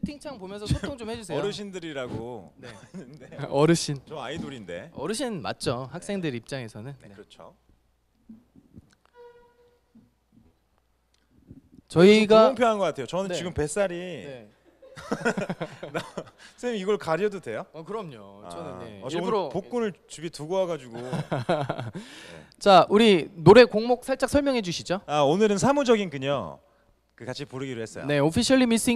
채팅창 보면서 소통 좀 해주세요. 어르신들이라고 네. 했는데 어르신. 저 아이돌인데. 어르신 맞죠? 학생들 입장에서는. 네, 네. 그렇죠. 저희가 불공평한 것 같아요. 저는 네. 지금 뱃살이 네. 선생님 이걸 가려도 돼요? 어 그럼요. 저는 네. 아, 저 일부러 복근을 집에 두고 와가지고 자 우리 노래 곡목 살짝 설명해 주시죠. 아 오늘은 사무적인 그녀 그 같이 부르기로 했어요. 네,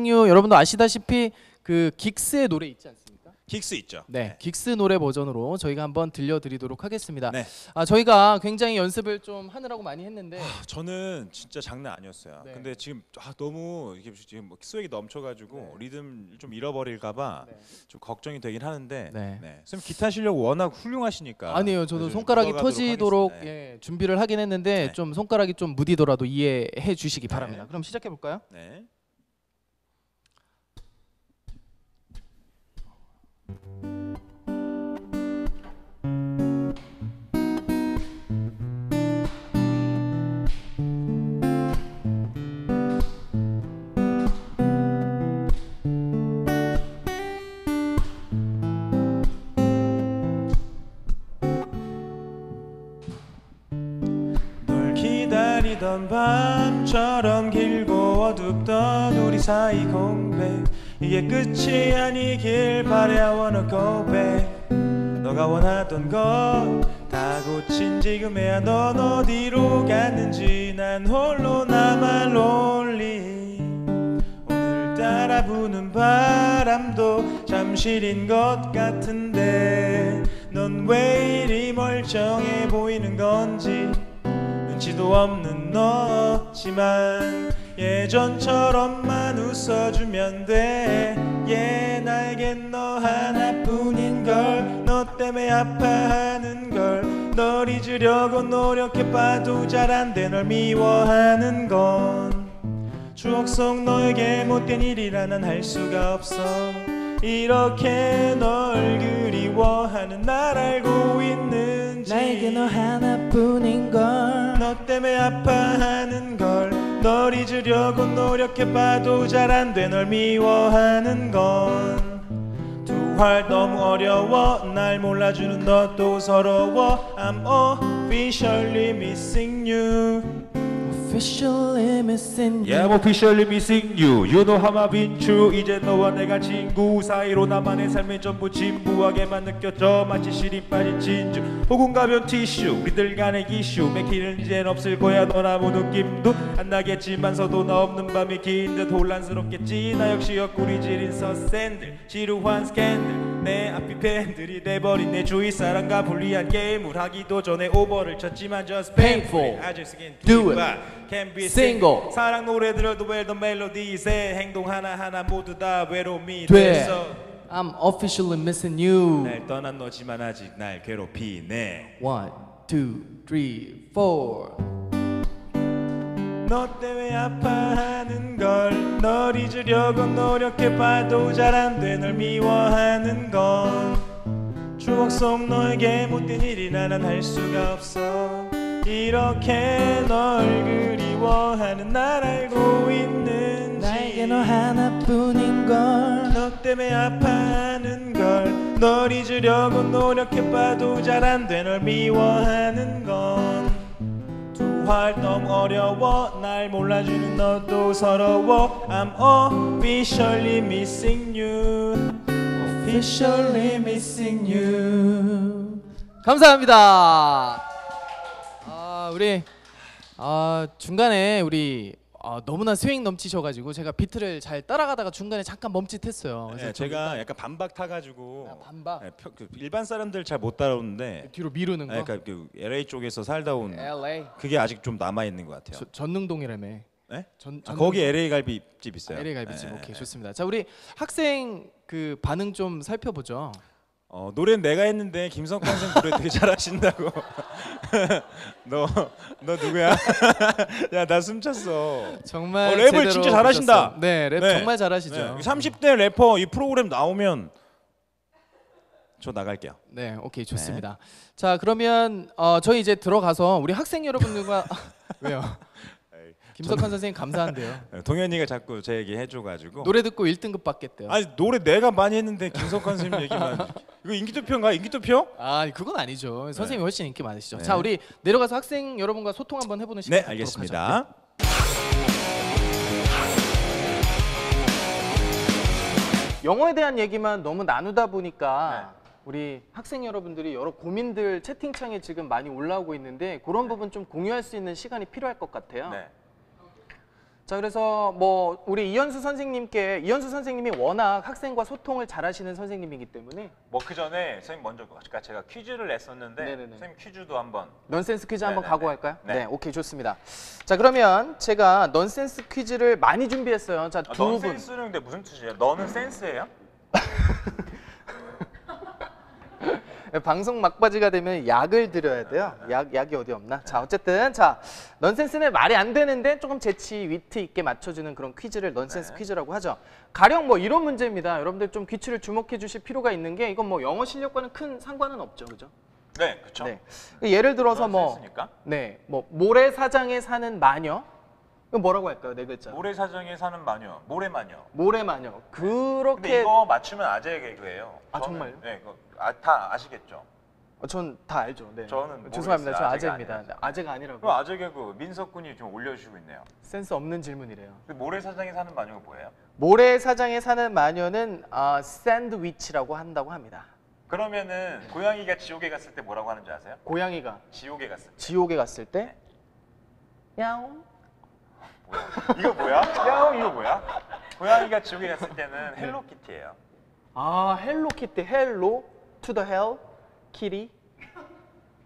유 여러분도 아시다시피 그 긱스의 노래 있지 않습니까? 킥스 있죠. 네, 긱스 노래 버전으로 저희가 한번 들려드리도록 하겠습니다. 네. 아 저희가 굉장히 연습을 좀 하느라고 많이 했는데 저는 진짜 장난 아니었어요. 네. 근데 지금 아, 너무 이게 지금 뭐 스웩이 넘쳐가지고 네. 리듬 좀 잃어버릴까봐 네. 좀 걱정이 되긴 하는데. 네. 네. 선생님 기타 실력 워낙 훌륭하시니까. 아니에요. 저도 손가락이 터지도록. 네. 예, 준비를 하긴 했는데 네. 좀 손가락이 좀 무디더라도 이해해 주시기 바랍니다. 네. 그럼 시작해 볼까요? 네. 기다리던 밤처럼 길고 어둡던 우리 사이 공백. 이게 끝이 아니길 바래 I wanna go back. 너가 원하던 것 다 고친 지금에야 넌 어디로 갔는지 난 홀로 나만 롤리 오늘따라 부는 바람도 잠실인 것 같은데 넌 왜 이리 멀쩡해 보이는 건지 눈치도 없는 너지만 예전처럼만 웃어주면 돼예 날겐 너 하나뿐인 걸 너 때문에 아파하는 걸 널 잊으려고 노력해봐도 잘 안 돼. 널 미워하는 건 추억 속 너에게 못된 일이라 난 할 수가 없어. 이렇게 널 그리워하는 날 알고 있는지 나에게 너 하나뿐인 걸. 너 때문에 아파하는 걸 널 잊으려고 노력해봐도 잘 안 돼. 널 미워하는 건두활 너무 어려워. 날 몰라주는 너도 서러워. I'm officially missing you Officially missing Yeah, I'm officially missing you. You know how I've been true. 이제 너와 내가 친구 사이로 나만의 삶의 전부 진부하게만 느껴져 마치 시린 빠진 진주. 혹은 가벼운 티슈. 우리들 간의 기슈. 맥히는 이젠 없을 거야. 넌 아무 느낌도 안 나겠지만서도 나 없는 밤이 긴 듯 혼란스럽겠지. 나 역시 옆구리질 인서샌들. 지루한 스캔들. 내 앞이 팬들이 돼버린 내 주위 사람과 불리한 게임을 하기도 전에 오버를 쳤지만 just Painful. painful. 아주 쓰긴 Do it. Can be Single. 사랑 노래 들어도 웰던 멜로디세 행동 하나하나 모두 다 외로움이 돼. 됐어 I'm officially missing you. 날 떠난 너지만 아직 날 괴롭히네 One, two, three, four. 너 때문에 아파하는 걸 널 잊으려고 노력해봐도 잘 안 돼 널 미워하는 건 추억 속 너에게 못된 일이나 난 할 수가 없어 이렇게 널 그리워하는 날 알고 있는지 나에게 너 하나뿐인 걸. 너 때문에 아파하는 걸 널 잊으려고 노력해봐도 잘 안 돼 널 미워하는 건두 활 너무 어려워 날 몰라주는 너도 서러워 I'm officially missing you Officially missing you 감사합니다. 아 우리 아 중간에 우리 아, 너무나 스윙 넘치셔가지고 제가 비트를 잘 따라가다가 중간에 잠깐 멈칫했어요. 그래서 네, 좀 제가 약간 반박 타가지고 아, 반박 네, 펴- 그 일반 사람들 잘 못 따라오는데 뒤로 미루는 거. 네, 그러니까 그 LA 쪽에서 살다 온 LA 그게 아직 좀 남아 있는 것 같아요. 저, 전능동이라며. 네? 전, 아, 거기 LA 갈비집 있어요. LA 갈비집. 네, 오케이 네. 좋습니다. 자 우리 학생 그 반응 좀 살펴보죠. 어, 노래는 내가 했는데 김성환 선 노래 되게 잘하신다고. 너 너 누구야? 야 나 숨쳤어. 정말 어, 랩을 제대로 진짜 잘하신다. 보셨어. 네, 랩 네. 정말 잘하시죠. 네, 30대 래퍼 이 프로그램 나오면 저 나갈게요. 네, 오케이 좋습니다. 자 그러면 어, 저희 이제 들어가서 우리 학생 여러분들과 왜요? 김석환 선생님 감사한데요. 네, 동현이가 자꾸 제 얘기 해줘가지고 노래 듣고 1등급 받겠대요. 아니 노래 내가 많이 했는데 김석환 선생님 얘기만 이거 인기 투표인가 인기 투표? 아 그건 아니죠. 선생님이 훨씬 인기 많으시죠. 네. 자 우리 내려가서 학생 여러분과 소통 한번 해보는 시간 네 갖도록 하죠. 알겠습니다. 네. 영어에 대한 얘기만 너무 나누다 보니까 네. 우리 학생 여러분들이 여러 고민들 채팅창에 지금 많이 올라오고 있는데 그런 부분 좀 공유할 수 있는 시간이 필요할 것 같아요. 네. 자 그래서 뭐 우리 이현수 선생님께 이현수 선생님이 워낙 학생과 소통을 잘하시는 선생님이기 때문에 뭐 그 전에 선생님 먼저 아까 제가 퀴즈를 냈었는데 네네네. 선생님 퀴즈도 한번 넌센스 퀴즈 한번 네네네. 가고 갈까요? 네. 네. 오케이 좋습니다. 자 그러면 제가 넌센스 퀴즈를 많이 준비했어요. 자 아, 두 분. 넌센스는 근데 무슨 뜻이에요? 너는 센스예요? 네, 방송 막바지가 되면 약을 드려야 돼요. 약 약이 어디 없나? 자 어쨌든 자 넌센스는 말이 안 되는데 조금 재치 위트 있게 맞춰주는 그런 퀴즈를 넌센스 네. 퀴즈라고 하죠. 가령 뭐 이런 문제입니다. 여러분들 좀 귀추를 주목해 주실 필요가 있는 게 이건 뭐 영어 실력과는 큰 상관은 없죠, 그죠? 네, 그렇죠. 네. 예를 들어서 뭐 네, 뭐 모래사장에 사는 마녀. 이거 뭐라고 할까요? 네 글자. 모래사장에 사는 마녀, 모래마녀. 모래마녀. 근데 그렇게 이거 맞추면 아재 개그예요. 아, 저는- 정말요? 네, 그거 아, 다 아시겠죠? 어, 전다 알죠. 네. 저는 죄송합니다. 저. 아재가 아재입니다. 아니라서. 네, 아재가 아니라고. 그 아재 개그 민석 군이 좀 올려주시고 있네요. 센스 없는 질문이래요. 근데 모래사장에 사는 마녀가 뭐예요? 모래사장에 사는 마녀는 아, 샌드위치라고 한다고 합니다. 그러면은 고양이가 지옥에 갔을 때 뭐라고 하는 줄 아세요? 고양이가 지옥에 갔을 때. 지옥에 갔을 때 야옹 뭐야? 이거 뭐야? 야옹 이거 뭐야? 고양이가 지옥에 갔을 때는 헬로키티예요. 아 헬로키티 hello to the hell 키티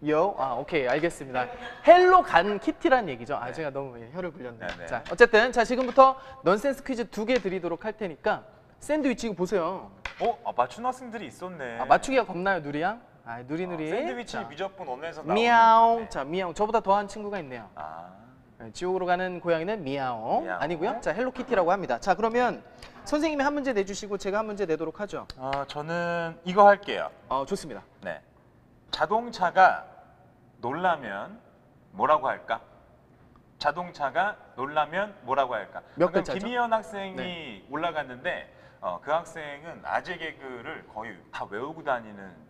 요? 아 오케이 알겠습니다. hell로 간 키티란 얘기죠. 아 제가 너무 혀를 굴렸네요. 네, 네. 자 어쨌든 자 지금부터 넌센스 퀴즈 두 개 드리도록 할 테니까 샌드위치 이거 보세요. 어? 아, 맞춘 학생들이 있었네. 아, 맞추기가 겁나요 누리양? 아 누리누리. 어, 샌드위치 자, 미적분 one에서 나오는 미야옹. 네. 자 미야옹. 저보다 더한 친구가 있네요. 아. 네, 지옥으로 가는 고양이는 미야옹. 미야옹. 아니고요. 자 헬로키티라고 합니다. 자 그러면 선생님이 한 문제 내주시고 제가 한 문제 내도록 하죠. 아, 저는 이거 할게요. 어 좋습니다. 네. 자동차가 놀라면 뭐라고 할까? 자동차가 놀라면 뭐라고 할까? 몇 방금 글자죠? 김희연 학생이 네. 올라갔는데 어, 그 학생은 아재 개그를 거의 다 외우고 다니는 어, 그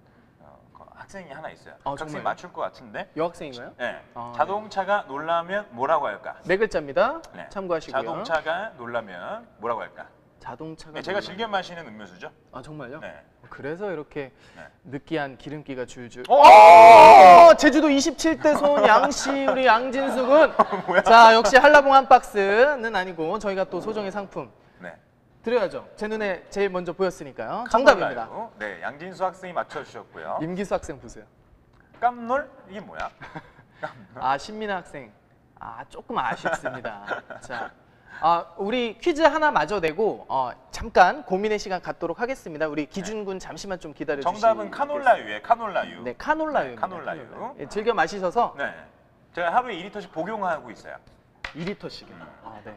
학생이 하나 있어요. 아, 정말요? 맞출 것 같은데. 여학생인가요? 네. 아, 자동차가 놀라면 뭐라고 할까? 네 글자입니다. 네. 참고하시고요. 자동차가 놀라면 뭐라고 할까? 자동차가 네, 제가 즐겨 마시는 음료수죠. 아 정말요? 네. 그래서 이렇게 네. 느끼한 기름기가 줄줄. 어! 어, 제주도 27대 손 양씨 우리 양진수 군. 자 역시 한라봉 한 박스는 아니고 저희가 또 소정의 상품 네. 드려야죠. 제 눈에 제일 먼저 보였으니까요. 정답입니다. 카놀라유. 네, 양진수 학생이 맞춰주셨고요. 임기수 학생 보세요. 깜놀 이게 뭐야? 아 신민아 학생. 아 조금 아쉽습니다. 자, 아 우리 퀴즈 하나 마저 내고 어, 잠깐 고민의 시간 갖도록 하겠습니다. 우리 기준군 잠시만 좀 기다려 주시죠. 정답은 카놀라유에 카놀라유. 네, 카놀라유입니다. 네, 카놀라유. 예, 즐겨 마시셔서 네. 제가 하루에 2리터씩 복용하고 있어요. 2리터씩이요. 아, 네.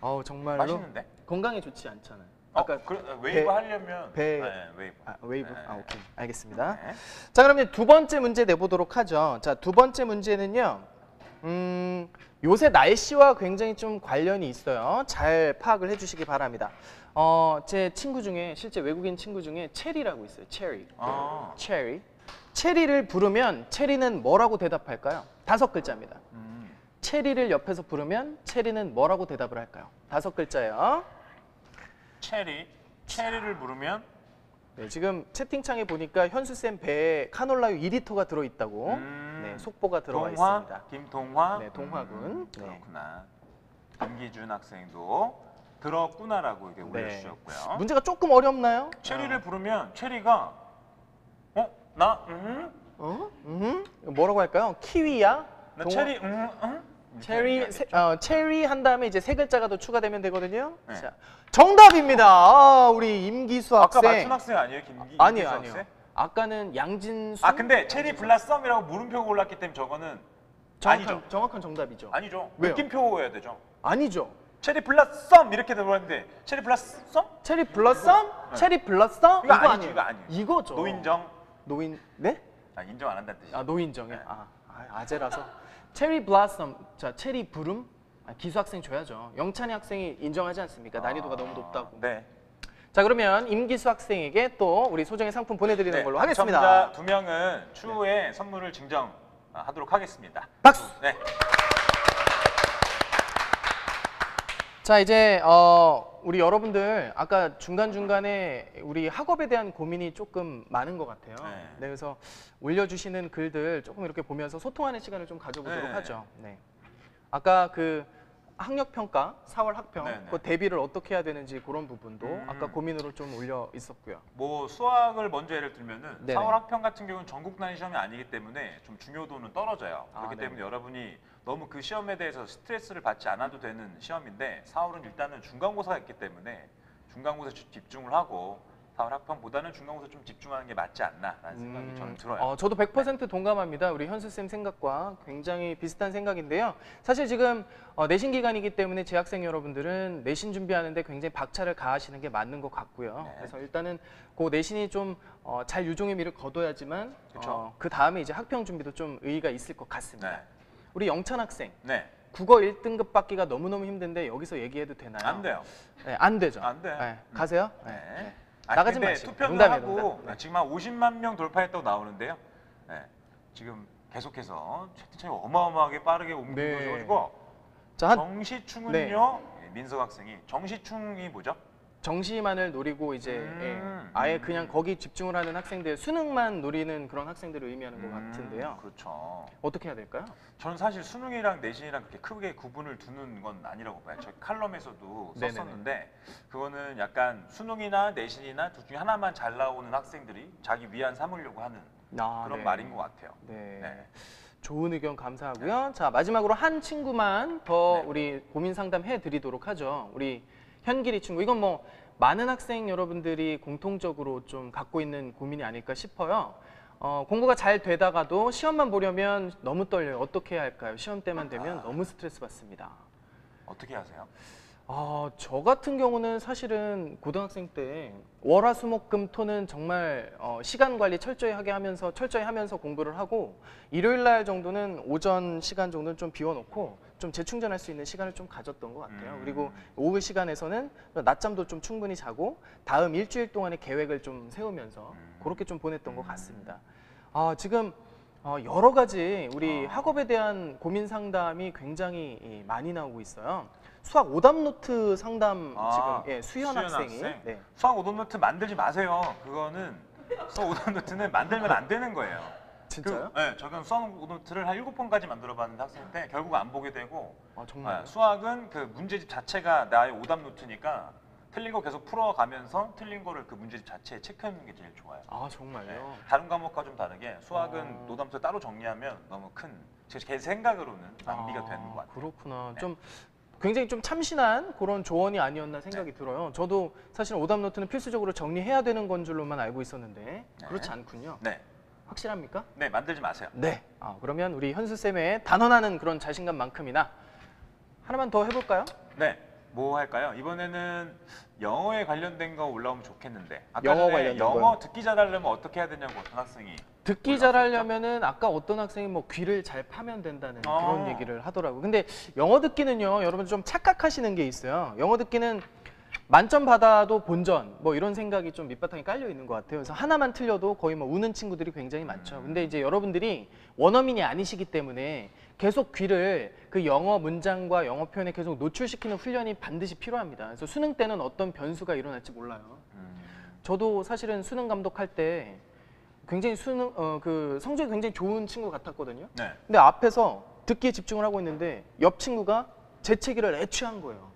어우 정말로 맛있는데? 건강에 좋지 않잖아요. 어, 아까 그, 웨이브 배- 하려면 배- 네, 웨이브. 아, 웨이브. 네. 아, 오케이. 알겠습니다. 네. 자, 그러면 두 번째 문제 내보도록 하죠. 자, 두 번째 문제는요. 음, 요새 날씨와 굉장히 좀 관련이 있어요. 잘 파악을 해 주시기 바랍니다. 어, 제 친구 중에 실제 외국인 친구 중에 체리라고 있어요. 체리. 아, 체리. 체리를 부르면 체리는 뭐라고 대답할까요? 다섯 글자입니다. 음. 체리를 옆에서 부르면 체리는 뭐라고 대답을 할까요? 다섯 글자예요. 체리. 체리를 부르면 네, 지금 채팅창에 보니까 현수 쌤 배에 카놀라유 2리터가 들어 있다고 음. 네, 속보가 들어와 동화, 있습니다. 김동화. 네, 동화군. 음, 네. 그렇구나. 김기준 학생도 들었구나라고 이렇게 네. 올려주셨고요. 문제가 조금 어렵나요? 체리를 부르면 체리가 어? 나? 음? 어? 음? 뭐라고 할까요? 키위야? 나 동화- 체리 음? 음? 체리 이렇게 세, 하겠죠. 어, 체리 한 다음에 이제 세 글자가 더 추가되면 되거든요. 네. 자, 정답입니다. 아, 우리 임기수 아까 학생. 맞춘 학생 아니에요? 김기 아니에요, 김기수 아니에요. 학생? 아까는 양진수. 아 근데 cherry blossom이라고 물음표가 올랐기 때문에 저거는 정확한, 아니죠. 정확한 정답이죠. 아니죠. 왜요? 느낌표여야 되죠. 아니죠. cherry blossom 이렇게 들어왔는데 cherry blossom? cherry blossom? cherry blossom? 이거 아니죠, 아니에요. 이거 아니에요. 이거죠. no인정. no인 네? 아, 인정 안 한다는 뜻이죠. 아 no인정이요. 네. 아, 아 아재라서 cherry blossom. 자 cherry bloom. 아, 기수 학생 줘야죠. 영찬이 학생이 인정하지 않습니까? 난이도가 너무 높다고. 네. 자 그러면 임기수 학생에게 또 우리 소정의 상품 보내드리는 네, 걸로 하겠습니다. 두 명은 추후에 선물을 증정하도록 하겠습니다. 박수. 네. 자 이제 어, 우리 여러분들 아까 중간 중간에 우리 학업에 대한 고민이 조금 많은 것 같아요. 네. 네. 그래서 올려주시는 글들 조금 이렇게 보면서 소통하는 시간을 좀 가져보도록 네. 하죠. 네. 아까 그 학력 평가, 4월 학평, 네, 네. 그 대비를 어떻게 해야 되는지 그런 부분도 음. 아까 고민으로 좀 올려 있었고요. 뭐 수학을 먼저 예를 들면은 네네. 4월 학평 같은 경우는 전국 단위 시험이 아니기 때문에 좀 중요도는 떨어져요. 아, 그렇기 네네. 때문에 여러분이 너무 그 시험에 대해서 스트레스를 받지 않아도 되는 시험인데 4월은 일단은 중간고사가 있기 때문에 중간고사에 좀 집중을 하고 4월 학평보다는 중간고사 좀 집중하는 게 맞지 않나라는 생각이 음, 저는 들어요. 어, 저도 100% 동감합니다. 우리 현수 쌤 생각과 굉장히 비슷한 생각인데요. 사실 지금 어, 내신 기간이기 때문에 재학생 여러분들은 내신 준비하는데 굉장히 박차를 가하시는 게 맞는 것 같고요. 네. 그래서 일단은 그 내신이 좀 어, 잘 유종의 미를 거둬야지만. 어, 그 다음에 이제 학평 준비도 좀 의의가 있을 것 같습니다. 네. 우리 영찬 학생 네. 국어 1등급 받기가 너무너무 힘든데 여기서 얘기해도 되나요? 안 돼요. 네, 안 되죠. 안 돼. 네, 음. 가세요. 네. 네. 아, 나가지 마시고. 투표를 농담이에요, 하고 농담. 네. 지금 한 50만 명 돌파했다고 나오는데요. 네. 지금 계속해서 채팅창이 어마어마하게 빠르게 네. 있어가지고 자, 한 정시충은요. 네. 예, 민석 학생이 정시충이 뭐죠? 정시만을 노리고 이제 음, 예, 아예 음. 그냥 거기 집중을 하는 학생들 수능만 노리는 그런 학생들을 의미하는 것 음, 같은데요. 그렇죠. 어떻게 해야 될까요? 저는 사실 수능이랑 내신이랑 그렇게 크게 구분을 두는 건 아니라고 봐요. 저 칼럼에서도 네네네. 썼었는데 그거는 약간 수능이나 내신이나 둘 중에 하나만 잘 나오는 학생들이 자기 위안 삼으려고 하는 아, 그런 네. 말인 것 같아요. 네. 네. 좋은 의견 감사하고요. 자 마지막으로 한 친구만 더 네. 우리 고민 상담 해 드리도록 하죠. 우리 현길이 친구 이건 뭐 많은 학생 여러분들이 공통적으로 좀 갖고 있는 고민이 아닐까 싶어요. 어, 공부가 잘 되다가도 시험만 보려면 너무 떨려요. 어떻게 해야 할까요? 시험 때만 되면 아. 너무 스트레스 받습니다. 어떻게 하세요? 아, 저 같은 경우는 사실은 고등학생 때 월화수목금토는 정말 어, 시간 관리 철저히 하게 하면서 철저히 하면서 공부를 하고 일요일 날 정도는 오전 시간 정도는 좀 비워놓고 좀 재충전할 수 있는 시간을 좀 가졌던 것 같아요. 음. 그리고 오후 시간에서는 낮잠도 좀 충분히 자고 다음 일주일 동안의 계획을 좀 세우면서 음. 그렇게 좀 보냈던 것 같습니다. 아, 지금 어, 여러 가지 우리 아. 학업에 대한 고민 상담이 굉장히 이, 많이 나오고 있어요. 수학 오답 노트 상담 아, 지금 예, 수현, 수현 학생이 학생? 네. 수학 오답 노트 만들지 마세요. 그거는 수학 오답 노트는 만들면 안 되는 거예요. 진짜요? 그, 네, 저는 수학 오답 노트를 한 일곱 번까지 만들어봤는데 학생 때 결국 안 보게 되고 아, 정말. 네, 수학은 그 문제집 자체가 나의 오답 노트니까 틀린 거 계속 풀어가면서 틀린 거를 그 문제집 자체에 체크하는 게 제일 좋아요. 아 정말요? 네, 다른 과목과 좀 다르게 수학은 어. 오답 노트 따로 정리하면 너무 큰 제 생각으로는 낭비가 아, 되는 것 같아요. 그렇구나. 네. 좀 굉장히 좀 참신한 그런 조언이 아니었나 생각이 들어요. 저도 사실 오답 노트는 필수적으로 정리해야 되는 건 줄로만 알고 있었는데 그렇지 않군요. 네, 확실합니까? 네 만들지 마세요. 네. 아, 그러면 우리 현수 쌤의 단언하는 그런 자신감만큼이나 하나만 더 해볼까요? 네, 뭐 할까요? 이번에는 영어에 관련된 거 올라오면 좋겠는데 아까 영어 전에 관련된 영어 거요? 듣기 잘 하려면 어떻게 해야 되냐고 어떤 학생이 듣기? 잘하려면은 아까 어떤 학생이 뭐 귀를 잘 파면 된다는 아. 그런 얘기를 하더라고요. 근데 영어 듣기는요, 여러분 좀 착각하시는 게 있어요. 영어 듣기는 만점 받아도 본전 뭐 이런 생각이 좀 밑바탕에 깔려 있는 것 같아요. 그래서 하나만 틀려도 거의 뭐 우는 친구들이 굉장히 많죠. 근데 이제 여러분들이 원어민이 아니시기 때문에 계속 귀를 그 영어 문장과 영어 표현에 계속 노출시키는 훈련이 반드시 필요합니다. 그래서 수능 때는 어떤 변수가 일어날지 몰라요. 음, 저도 사실은 수능 감독할 때 굉장히 수능 어, 그 성적이 굉장히 좋은 친구 같았거든요. 네, 근데 앞에서 듣기에 집중을 하고 있는데 옆 친구가 제 체기를 애취한 거예요.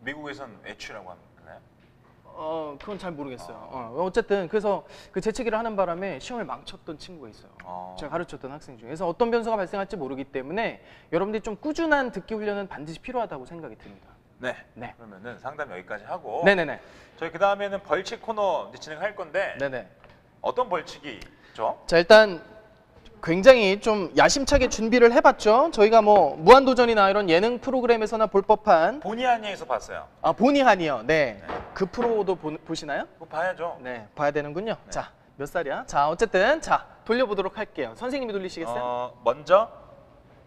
미국에선 애취라고 하나요? 어 그건 잘 모르겠어요. 어, 어쨌든 그래서 그 재채기를 하는 바람에 시험을 망쳤던 친구가 있어요. 어. 제가 가르쳤던 학생 중에. 그래서 어떤 변수가 발생할지 모르기 때문에 여러분들이 좀 꾸준한 듣기 훈련은 반드시 필요하다고 생각이 듭니다. 네. 네. 그러면은 상담 여기까지 하고 네네네. 저희 그 다음에는 벌칙 코너 진행할 건데 네네. 어떤 벌칙이죠? 자 일단 굉장히 좀 야심차게 준비를 해봤죠. 저희가 뭐 무한도전이나 이런 예능 프로그램에서나 볼 법한 본의 아니에서 봤어요. 아 본의한이요. 네. 그 프로도 보, 보시나요? 그거 봐야죠. 네, 봐야 되는군요. 네. 자, 몇 살이야? 자, 어쨌든 자 돌려보도록 할게요. 선생님이 돌리시겠어요? 어, 먼저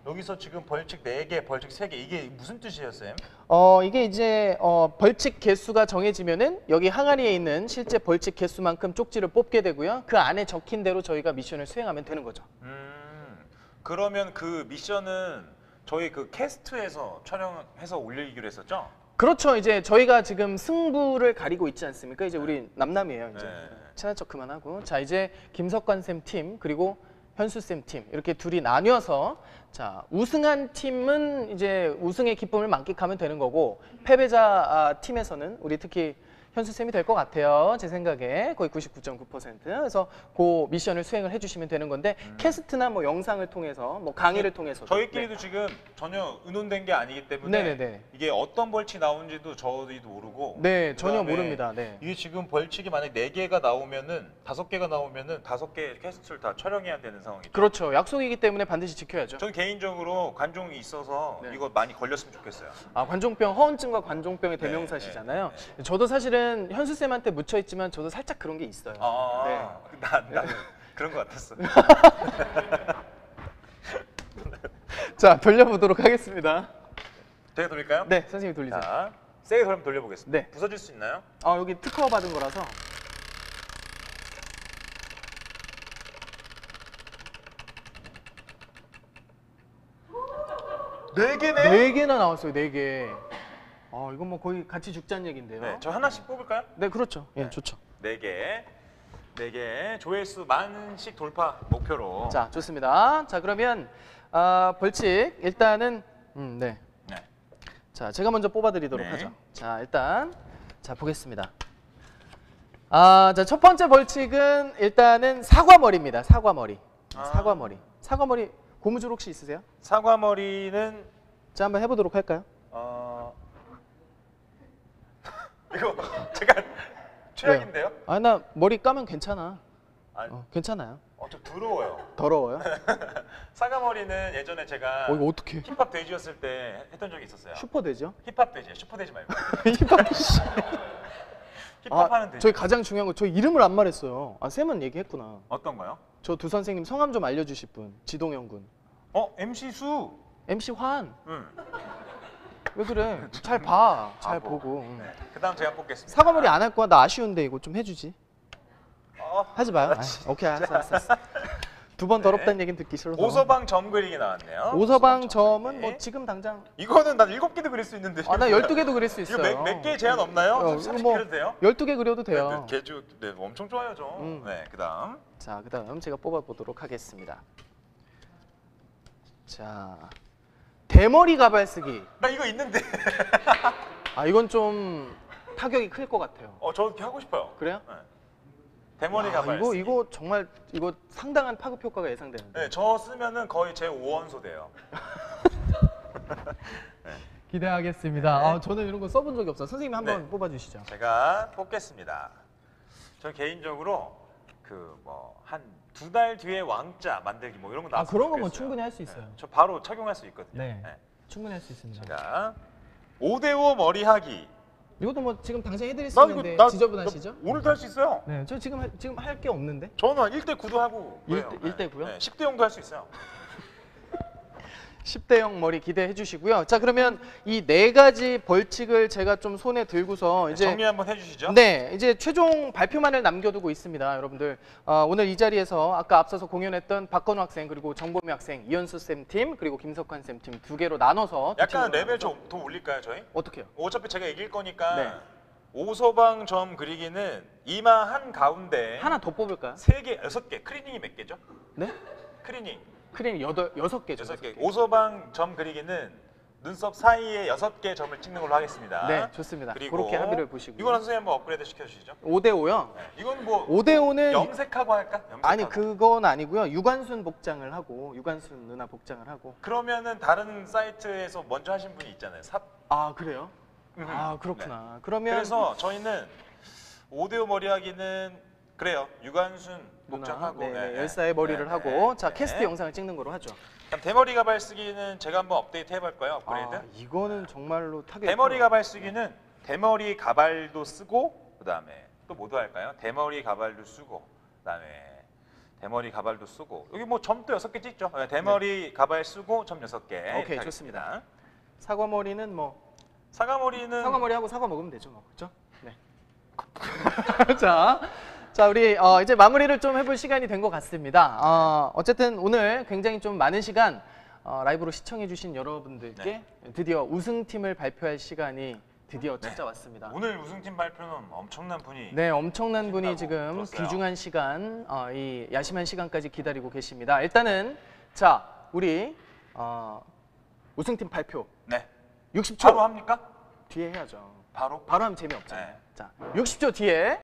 여기서 지금 벌칙 4개, 벌칙 3개 이게 무슨 뜻이에요, 쌤? 어 이게 이제 어, 벌칙 개수가 정해지면은 여기 항아리에 있는 실제 벌칙 개수만큼 쪽지를 뽑게 되고요. 그 안에 적힌 대로 저희가 미션을 수행하면 되는 거죠. 음. 그러면 그 미션은 저희 그 캐스트에서 촬영해서 올리기로 했었죠? 그렇죠. 이제 저희가 지금 승부를 가리고 있지 않습니까? 이제 우리 남남이에요. 이제 네. 친한 척 그만하고 자 이제 김석관 쌤 팀 그리고 현수 쌤 팀 이렇게 둘이 나뉘어서 자 우승한 팀은 이제 우승의 기쁨을 만끽하면 되는 거고 패배자 아, 팀에서는 우리 특히 현수 쌤이 될 것 같아요. 제 생각에 거의 99.9% 그래서 그 미션을 수행을 해주시면 되는 건데 캐스트나 뭐 영상을 통해서 뭐 강의를 통해서 음. 저희끼리도 지금 전혀 의논된 게 아니기 때문에 네네네. 이게 어떤 벌칙 나오는지도 저희도 모르고 네 전혀 모릅니다. 네. 이게 지금 벌칙이 만약 4개가 나오면은 5개가 나오면은 5개 캐스트를 다 촬영해야 되는 상황이죠. 그렇죠. 약속이기 때문에 반드시 지켜야죠. 저는 개인적으로 관종이 있어서 네. 이거 많이 걸렸으면 좋겠어요. 아 관종병 허언증과 관종병의 네, 대명사시잖아요. 저도 사실은 현수 쌤한테 묻혀 있지만 저도 살짝 그런 게 있어요. 아, 나, 나 그런 것 같았어. 자 돌려보도록 하겠습니다. 제가 돌릴까요? 네, 선생님 돌리세요. 자, 세게 그럼 돌려보겠습니다. 네. 부서질 수 있나요? 아 여기 특허 받은 거라서. 네 개네. 네 개나 나왔어요. 네 개. 아 이건 뭐 거의 같이 죽자는 얘긴데요. 네, 저 하나씩 뽑을까요? 네, 그렇죠. 예, 네. 좋죠. 네 개. 네 개. 조회수 만씩 돌파 목표로. 자, 좋습니다. 자, 그러면 아, 벌칙 일단은 음, 네. 네. 자, 제가 먼저 뽑아 드리도록 네. 하죠. 자, 일단 자 보겠습니다. 아, 자, 첫 번째 벌칙은 일단은 사과머리입니다. 사과머리. 아. 사과머리. 사과머리 고무줄 혹시 있으세요? 사과 머리는 자, 한번 해 보도록 할까요? 어 이거 제가 최악인데요? 아, 나 머리 까면 괜찮아. 아니, 어, 괜찮아요. 어, 좀 더러워요. 더러워요? 사과 머리는 예전에 제가 어, 이거 어떻게? 힙합 돼지였을 때 했던 적이 있었어요. 슈퍼 되죠? 힙합 돼지, 슈퍼 돼지 말고 힙합 씨. 힙합 아, 하는 돼지. 저희 가장 중요한 거 저희 이름을 안 말했어요. 아, 쌤은 얘기했구나. 어떤 거요? 저 두 선생님 성함 좀 알려주실 분. 지동영 군. 어, MC 수. MC 환. 응. 왜 그래? 잘 봐. 잘 아, 뭐. 보고. 응. 네. 그다음 제가 뽑겠습니다. 사과머리 안 할 거야? 나 아쉬운데 이거 좀 해주지. 어, 하지 마요. 아, 오케이 알았어 알았어. 알았어. 두번 네. 더럽다는 얘기는 듣기 싫어서. 오서방 점 그리기 나왔네요. 오서방 점은. 뭐 지금 당장 이거는 난 일곱 개도 그릴 수 있는데. 아나 12개도 그릴 수 있어요. 이거 몇개 제한 없나요? 어, 뭐 30개 돼요? 12개 그려도 돼요. 네, 개주 네, 엄청 좋아요, 저. 음. 네, 그다음. 자, 그다음 제가 뽑아 보도록 하겠습니다. 자. 대머리 가발 쓰기. 나 이거 있는데. 아, 이건 좀 타격이 클 것 같아요. 어, 저 이렇게 하고 싶어요. 그래요? 네. 대머리 아, 가발. 이거 쓰기. 이거 정말 이거 상당한 파급 효과가 예상되는데. 네, 저 쓰면은 거의 제 5원소 돼요. 기대하겠습니다. 네. 아, 저는 이런 거 써본 적이 없어요. 선생님 한번 네. 뽑아주시죠. 제가 뽑겠습니다. 저 개인적으로 그 뭐 한 두 달 뒤에 왕자 만들기 뭐 이런 거 아, 나왔으면 그런 거뭐 좋겠어요. 충분히 할 수 있어요. 네, 저 바로 착용할 수 있거든요. 네. 충분히 할 수 있습니다. 제가 5대5 머리하기. 이것도 뭐 지금 당장 해드릴 수 있는데 나- 지저분하시죠? 나 오늘도 할 수 있어요. 네, 저 지금 할- 지금 할 게 없는데. 저는 1대 9도 하고 일 그래요. 대- 일대 구요? 네, 10대 0도 할 수 있어요. 10대형 머리 기대해 주시고요. 자, 그러면 이 네 가지 벌칙을 제가 좀 손에 들고서 이제 정리 한번 해주시죠. 네, 이제 최종 발표만을 남겨두고 있습니다, 여러분들. 어, 오늘 이 자리에서 아까 앞서서 공연했던 박건우 학생 그리고 정보미 학생, 이현수 쌤 팀 그리고 김석환 쌤 팀 두 개로 나눠서 두 약간 팀으로 레벨 나눠서- 좀 더 올릴까요, 저희? 어떻게요? 어차피 제가 이길 거니까 네. 오서방 점 그리기는 이마 한 가운데 하나 더 뽑을까요? 세 개, 여섯 개. 크리닝이 몇 개죠? 네? 크리닝 크림 여덟 여섯 개죠. 여섯 개. 오서방 점 그리기는 눈썹 사이에 여섯 개 점을 찍는 걸로 하겠습니다. 네, 좋습니다. 그리고 그렇게 합의를 보시고요. 이건 선생님 한번 업그레이드 시켜 주시죠. 5대 5요. 네. 이건 뭐 5대 5는 염색하고 할까? 염색하고. 아니 그건 아니고요. 유관순 복장을 하고 유관순 누나 복장을 하고. 그러면은 다른 사이트에서 먼저 하신 분이 있잖아요. 삽. 아 그래요? 아 그렇구나. 그러면 그래서 저희는 오데오 머리하기는 그래요. 유관순 누나 복장하고 네, 네, 네, 열사의 머리를 네, 하고 네, 자 네. 캐스트 영상을 찍는 거로 하죠. 그럼 대머리 가발 쓰기는 제가 한번 업데이트 해볼까요? 업그레이드. 아, 이거는 정말로 타격. 대머리 가발 쓰기는 대머리 가발도 쓰고 그다음에 또 뭐도 할까요? 대머리 가발도 쓰고 그다음에 대머리 가발도 쓰고 여기 뭐 점도 여섯 개 찍죠. 네, 대머리 가발 쓰고 점 여섯 개. 오케이, 좋습니다. 사과머리는 뭐 사과머리는 사과머리 하고 사과 먹으면 되죠, 뭐 그렇죠? 네. 자, 자 우리 어, 이제 마무리를 좀 해볼 시간이 된 것 같습니다. 어, 어쨌든 오늘 굉장히 좀 많은 시간 어, 라이브로 시청해주신 여러분들께 네. 드디어 우승팀을 발표할 시간이 드디어 찾아왔습니다. 오늘 우승팀 발표는 엄청난 분이 네, 엄청난 분이 지금 들었어요. 귀중한 시간, 어, 이 야심한 시간까지 기다리고 계십니다. 일단은 자 우리 어, 우승팀 발표 네 60초 바로 합니까? 뒤에 해야죠. 바로 바로 하면 재미없잖아요. 네. 자, 60초 뒤에